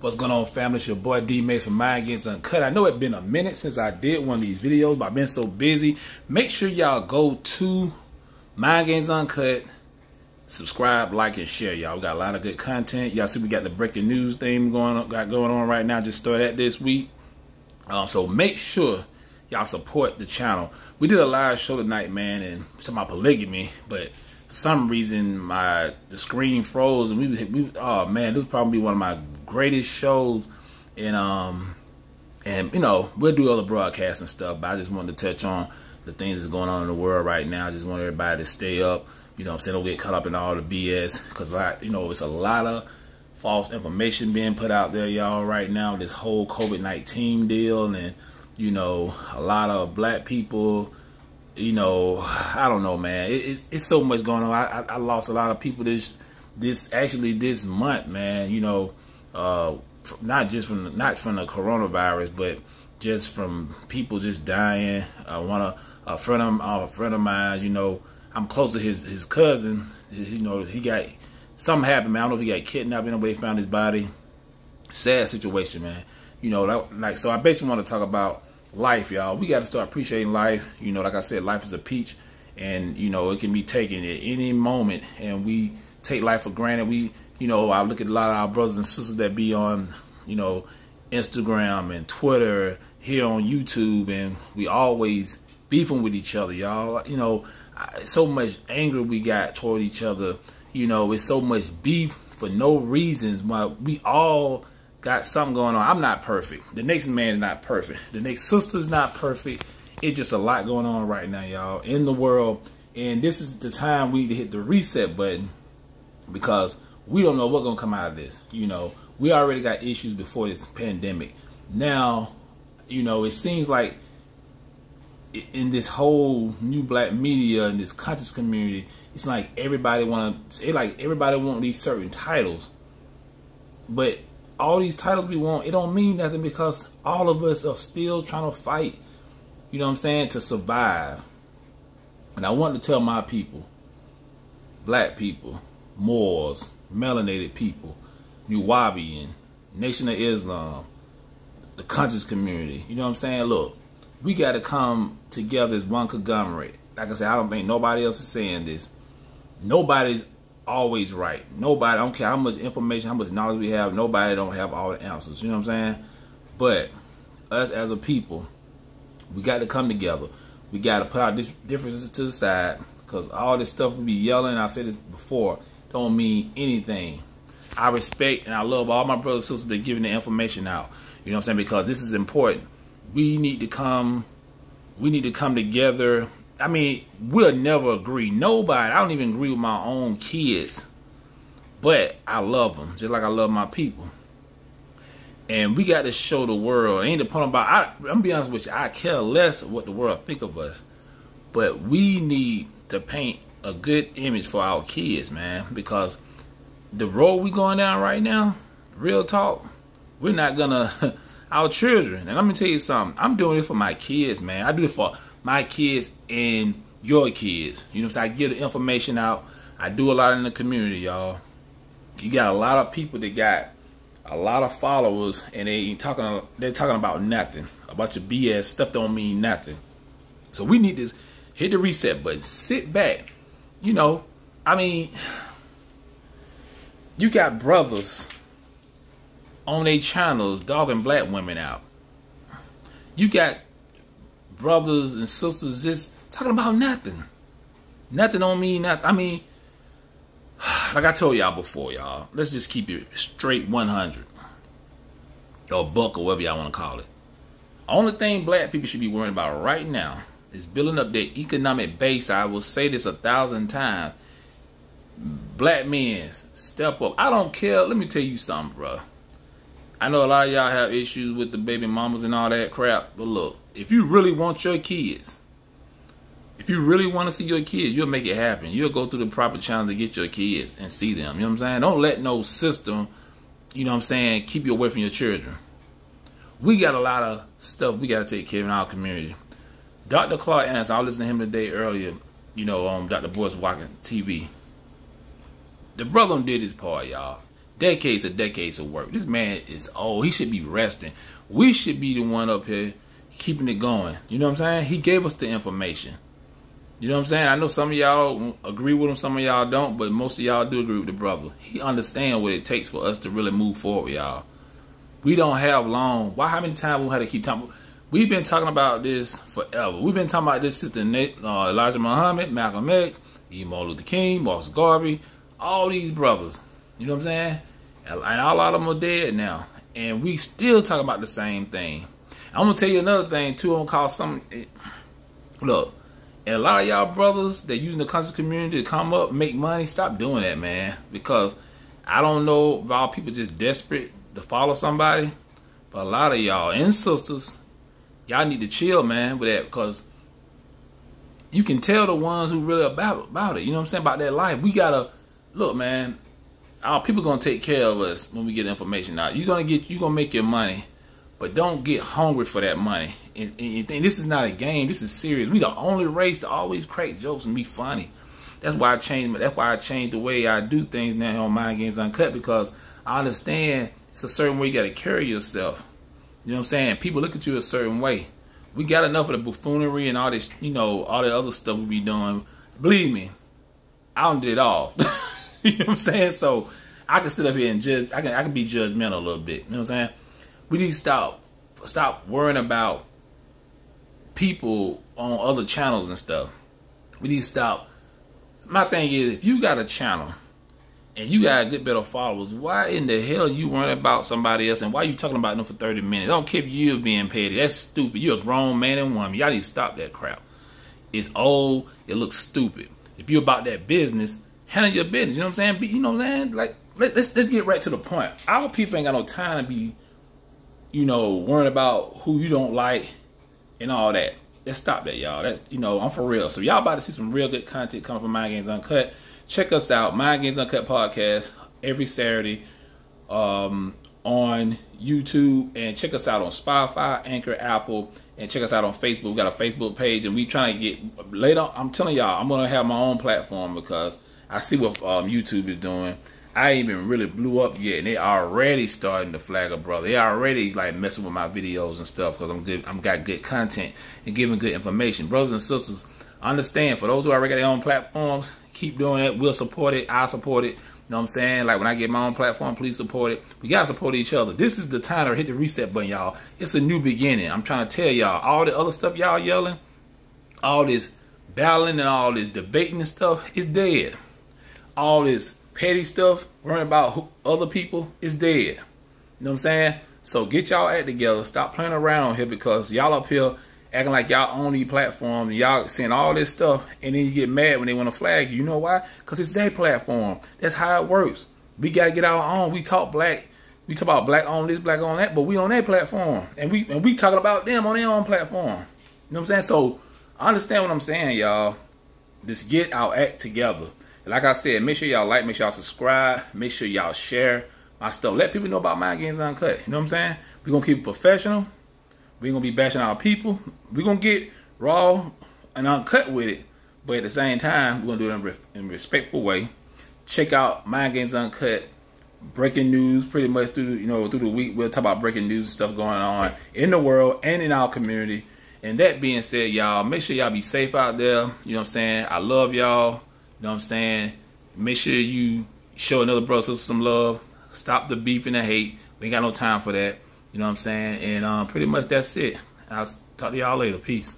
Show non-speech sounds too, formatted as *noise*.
What's going on, family? It's your boy D from Mind Games Uncut. I know it's been a minute since I did one of these videos, but I've been so busy. Make sure y'all go to Mind Games Uncut, subscribe, like, and share, y'all. We got a lot of good content. Y'all see we got the breaking news thing going on, got going on right now. Just started that this week. Um, so make sure y'all support the channel. We did a live show tonight, man, and talking about polygamy, but for some reason my the screen froze and we we oh man, this was probably one of my greatest shows and um and you know we'll do other broadcasts and stuff but i just wanted to touch on the things that's going on in the world right now. I just want everybody to stay up you know i'm saying? Don't get caught up in all the bs because like you know it's a lot of false information being put out there y'all right now this whole covid-19 deal and you know a lot of black people you know i don't know man. It, it's, it's so much going on. I, I lost a lot of people this this actually this month man you know uh, not just from not from the coronavirus, but just from people just dying. I want a, friend of a friend of mine. You know, I'm close to his his cousin. You know, he got something happened, man. I don't know if he got kidnapped. Nobody found his body. Sad situation, man. You know, like so. I basically want to talk about life, y'all. We got to start appreciating life. You know, like I said, life is a peach, and you know it can be taken at any moment, and we take life for granted. We you know, I look at a lot of our brothers and sisters that be on, you know, Instagram and Twitter, here on YouTube, and we always beefing with each other, y'all. You know, so much anger we got toward each other. You know, it's so much beef for no reasons. But we all got something going on. I'm not perfect. The next man is not perfect. The next sister is not perfect. It's just a lot going on right now, y'all, in the world. And this is the time we need to hit the reset button because we don't know what's gonna come out of this. You know, we already got issues before this pandemic. Now, you know, it seems like in this whole new black media and this conscious community, it's like everybody want to, like everybody want these certain titles, but all these titles we want, it don't mean nothing because all of us are still trying to fight. You know what I'm saying to survive. And I want to tell my people, black people, Moors, melanated people, Nuwaubian, Nation of Islam, the conscious community. You know what I'm saying? Look, we got to come together as one conglomerate. Like I said, I don't think nobody else is saying this. Nobody's always right. Nobody, I don't care how much information, how much knowledge we have, nobody don't have all the answers. You know what I'm saying? But us as a people, we got to come together. We got to put our differences to the side because all this stuff we be yelling. I said this before don't mean anything. I respect and I love all my brothers and sisters that giving the information out. You know what I'm saying? Because this is important. We need to come we need to come together. I mean, we'll never agree. Nobody, I don't even agree with my own kids. But I love them just like I love my people. And we got to show the world. ain't the point about I I'm gonna be honest with you, I care less what the world think of us. But we need to paint a good image for our kids, man. Because the road we going down right now, real talk, we're not gonna *laughs* our children. And I'm gonna tell you something. I'm doing it for my kids, man. I do it for my kids and your kids. You know, so I get the information out. I do a lot in the community, y'all. You got a lot of people that got a lot of followers, and they talking. They're talking about nothing. A bunch of BS stuff don't mean nothing. So we need to hit the reset button. Sit back you know, I mean, *sighs* you got brothers on their channels dogging black women out. You got brothers and sisters just talking about nothing. Nothing on me, not I mean, *sighs* like I told y'all before, y'all, let's just keep it straight 100. Or buck or whatever y'all want to call it. Only thing black people should be worrying about right now is building up their economic base. I will say this a thousand times. Black men, step up. I don't care. Let me tell you something, bro. I know a lot of y'all have issues with the baby mamas and all that crap, but look, if you really want your kids, if you really want to see your kids, you'll make it happen. You'll go through the proper channels to get your kids and see them. You know what I'm saying? Don't let no system, you know what I'm saying, keep you away from your children. We got a lot of stuff we got to take care of in our community. Dr. Claud Anderson, I was listening to him today earlier, you know, um, Dr. Boyce Watkins TV. The brother did his part, y'all. decades and decades of work. This man is old. He should be resting. We should be the one up here keeping it going. You know what I'm saying? He gave us the information. You know what I'm saying? I know some of y'all agree with him, some of y'all don't, but most of y'all do agree with the brother. He understand what it takes for us to really move forward, y'all. We don't have long. Why? How many times we had to keep talking? We've been talking about this forever. We've been talking about this since the uh, Elijah Muhammad, Malcolm X, Martin Luther King, Marcus Garvey, all these brothers. You know what I'm saying? And a lot of them are dead now, and we still talking about the same thing. I'm gonna tell you another thing too. I'm gonna call some. Look, and a lot of y'all brothers that using the conscious community to come up, make money, stop doing that, man. Because I don't know if all people just desperate to follow somebody, but a lot of y'all and sisters, y'all need to chill, man, with that because you can tell the ones who really about about it. You know what I'm saying about that life. We gotta look, man. Our people gonna take care of us when we get information out. You're gonna get, you gonna make your money but don't get hungry for that money. And, and, and, this is not a game. This is serious. We the only race to always crack jokes and be funny. That's why I changed. That's why I changed the way I do things now on Mind Games Uncut because I understand it's a certain way you got to carry yourself. You know what I'm saying? People look at you a certain way. We got enough of the buffoonery and all this, you know, all the other stuff we be doing. Believe me, I don't did it all. *laughs* you know what I'm saying? So I can sit up here and judge. I can I can be judgmental a little bit. You know what I'm saying? we need to stop stop worrying about people on other channels and stuff. We need to stop. My thing is, if you got a channel and you got a good bit of followers, why in the hell are you worrying about somebody else and why are you talking about them for 30 minutes? I don't care if you're being petty. That's stupid. You're a grown man and woman. Y'all need to stop that crap. It's old. It looks stupid. If you're about that business, handle your business. You know what I'm saying? You know what I'm saying? Like, let's let's get right to the point. Our people ain't got no time to be you know, worrying about who you don't like and all that. Let's stop that, y'all. That's you know, I'm for real. So y'all about to see some real good content coming from Mind Games Uncut. Check us out, Mind Games Uncut podcast every Saturday um, on YouTube, and check us out on Spotify, Anchor, Apple, and check us out on Facebook. We got a Facebook page, and we trying to get later. I'm telling y'all, I'm gonna have my own platform because I see what um, YouTube is doing I ain't even really blew up yet, and they already starting to flag a brother. They already like messing with my videos and stuff because I'm good. I'm got good content and giving good information. Brothers and sisters, understand for those who already got their own platforms, keep doing it. We'll support it. I support it. You know what I'm saying? Like when I get my own platform, please support it. We gotta support each other. This is the time to hit the reset button, y'all. It's a new beginning. I'm trying to tell y'all, all the other stuff y'all yelling, all this battling and all this debating and stuff is dead. All this petty stuff, worrying about other people, is dead. You know what I'm saying? So get y'all act together. Stop playing around here because y'all up here acting like y'all own these platforms. Y'all saying all this stuff, and then you get mad when they want to flag you. You know why? Because it's their platform. That's how it works. We gotta get our own. We talk black. We talk about black on this, black on that, but we on their platform, and we and we talking about them on their own platform. You know what I'm saying? So I understand what I'm saying, y'all. Just get our act together. Like I said, make sure y'all like, make sure y'all subscribe, make sure y'all share my stuff. Let people know about Mind Games Uncut. You know what I'm saying? Going to keep it professional. We're to be bashing our people. We're to get raw and uncut with it. But at the same time, we're to do it in, in a respectful way. Check out Mind Games Uncut. Breaking news pretty much through you know through the week. We'll talk about breaking news and stuff going on in the world and in our community. And that being said, y'all, make sure y'all be safe out there. You know what I'm saying? I love y'all. You know what I'm saying? Make sure you show another brother some love. Stop the beef and the hate. We ain't got no time for that. You know what I'm saying? And um, pretty much that's it. I'll talk to y'all later. Peace.